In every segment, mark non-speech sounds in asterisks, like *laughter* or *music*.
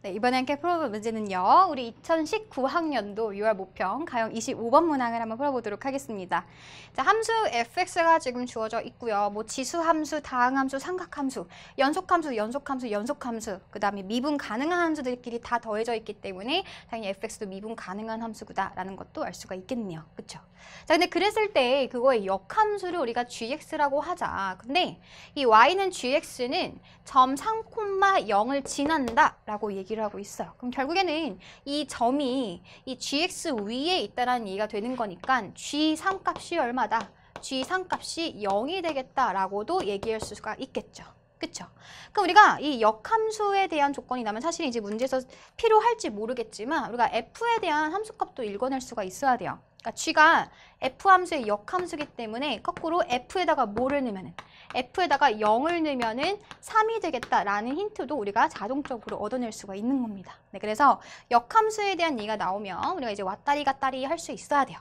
네, 이번에 함께 풀어볼 문제는요. 우리 2019학년도 6월 모평 가형 25번 문항을 한번 풀어보도록 하겠습니다. 자, 함수 fx가 지금 주어져 있고요. 뭐 지수 함수, 다항 함수, 삼각 함수, 연속 함수, 연속 함수, 연속 함수, 그 다음에 미분 가능한 함수들끼리 다 더해져 있기 때문에 당연히 fx도 미분 가능한 함수구다라는 것도 알 수가 있겠네요. 그렇죠? 자, 근데 그랬을 때 그거의 역함수를 우리가 gx라고 하자. 근데 이 y는 gx는 점 3,0을 지난다라고 얘기 를 하고 있어요. 그럼 결국에는 이 점이 이 gx 위에 있다라는 얘기가 되는 거니까 g3 값이 얼마다? g3 값이 0이 되겠다라고도 얘기할 수가 있겠죠. 그쵸? 그럼 우리가 이 역함수에 대한 조건이 나면 사실 이제 문제에서 필요할지 모르겠지만 우리가 f에 대한 함수값도 읽어낼 수가 있어야 돼요. 그러니까 g가 f 함수의 역함수기 때문에 거꾸로 f에다가 뭐를 넣으면은 f에다가 0을 넣으면은 3이 되겠다라는 힌트도 우리가 자동적으로 얻어낼 수가 있는 겁니다. 네, 그래서 역함수에 대한 얘기가 나오면 우리가 이제 왔다리 갔다리 할 수 있어야 돼요.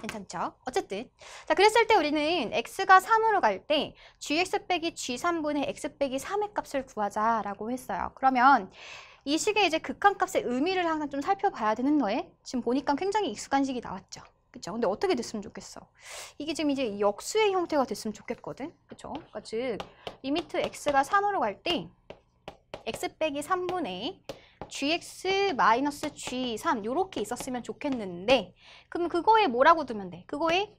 괜찮죠? 어쨌든 자 그랬을 때 우리는 x가 3으로 갈 때 gx 빼기 g3분의 x 빼기 3의 값을 구하자라고 했어요. 그러면 이 식의 이제 극한값의 의미를 항상 좀 살펴봐야 되는 거에 지금 보니까 굉장히 익숙한 식이 나왔죠. 그쵸? 근데 어떻게 됐으면 좋겠어? 이게 지금 이제 역수의 형태가 됐으면 좋겠거든? 그쵸? 그러니까 즉, limit x가 3으로 갈 때 x 빼기 3분의 gx 마이너스 g3 요렇게 있었으면 좋겠는데 그럼 그거에 뭐라고 두면 돼? 그거에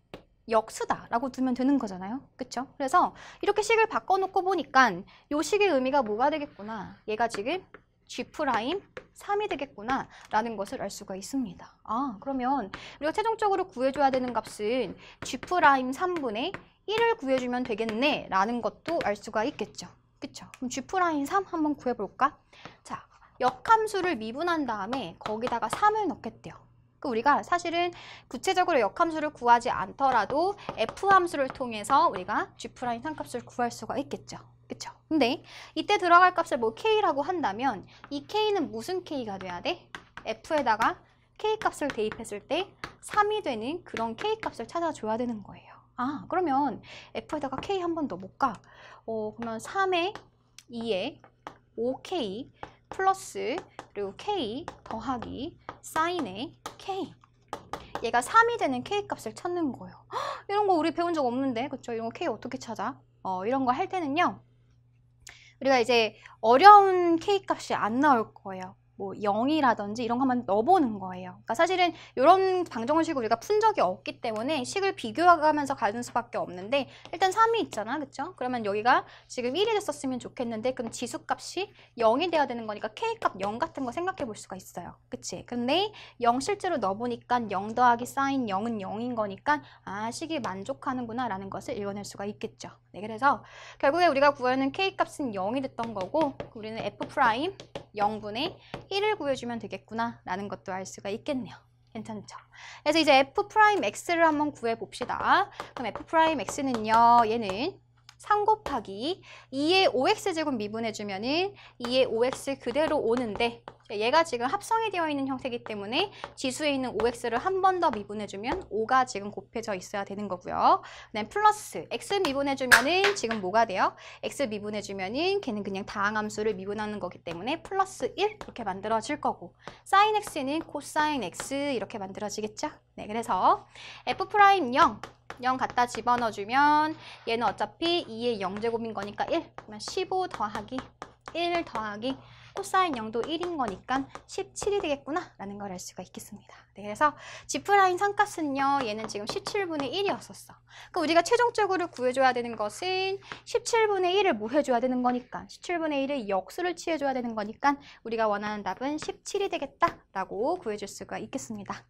역수다라고 두면 되는 거잖아요. 그쵸? 그래서 이렇게 식을 바꿔놓고 보니까 요 식의 의미가 뭐가 되겠구나. 얘가 지금 G prime 3이 되겠구나 라는 것을 알 수가 있습니다. 아 그러면 우리가 최종적으로 구해줘야 되는 값은 G prime 3분의 1을 구해주면 되겠네 라는 것도 알 수가 있겠죠. 그쵸? 그럼 G prime 3 한번 구해볼까? 자 역함수를 미분한 다음에 거기다가 3을 넣겠대요. 그 우리가 사실은 구체적으로 역함수를 구하지 않더라도 F함수를 통해서 우리가 G prime 3값을 구할 수가 있겠죠. 그쵸? 근데 이때 들어갈 값을 뭐 K라고 한다면 이 K는 무슨 K가 돼야 돼? F에다가 K 값을 대입했을 때 3이 되는 그런 K 값을 찾아줘야 되는 거예요. 아 그러면 F에다가 K 한 번더 볼까? 어 그러면 3에 2에 5K 플러스 그리고 K 더하기 사인의 K 얘가 3이 되는 K 값을 찾는 거예요. 헉, *gasps* 이런 거 우리 배운 적 없는데 그쵸? 이런 거 K 어떻게 찾아? 어 이런 거 할 때는요. 우리가 이제 어려운 K 값이 안 나올 거예요. 뭐 0이라든지 이런 거 한번 넣어보는 거예요. 그러니까 사실은 이런 방정식을 우리가 푼 적이 없기 때문에 식을 비교하면서 가는 수밖에 없는데 일단 3이 있잖아. 그쵸? 그러면 여기가 지금 1이 됐었으면 좋겠는데 그럼 지수값이 0이 돼야 되는 거니까 K값 0 같은 거 생각해 볼 수가 있어요. 그치? 근데 0 실제로 넣어보니까 0 더하기 사인 0은 0인 거니까 아 식이 만족하는구나 라는 것을 읽어낼 수가 있겠죠. 네, 그래서 결국에 우리가 구하는 K값은 0이 됐던 거고 우리는 F prime 0분의 1을 구해주면 되겠구나 라는 것도 알 수가 있겠네요. 괜찮죠? 그래서 이제 f prime x를 한번 구해봅시다. 그럼 f prime x는요. 얘는 3 곱하기 2의 5x 제곱 미분해주면 은 2의 5x 그대로 오는데 얘가 지금 합성이 되어 있는 형태이기 때문에 지수에 있는 5x를 한 번 더 미분해주면 5가 지금 곱해져 있어야 되는 거고요. 그다음 플러스 x 미분해주면은 지금 뭐가 돼요? x 미분해주면은 걔는 그냥 다항함수를 미분하는 거기 때문에 플러스 1 이렇게 만들어질 거고 사인 x는 코사인 x 이렇게 만들어지겠죠? 네, 그래서 f prime 0 0 갖다 집어넣어주면 얘는 어차피 2의 0제곱인 거니까 1 그러면 15 더하기 1 더하기 코사인 0도 1인 거니까 17이 되겠구나 라는 걸 알 수가 있겠습니다. 네, 그래서 G프라임 상값은요 얘는 지금 17분의 1이었었어. 그러니까 우리가 최종적으로 구해줘야 되는 것은 17분의 1을 뭐 해줘야 되는 거니까 17분의 1을 역수를 취해줘야 되는 거니까 우리가 원하는 답은 17이 되겠다라고 구해줄 수가 있겠습니다.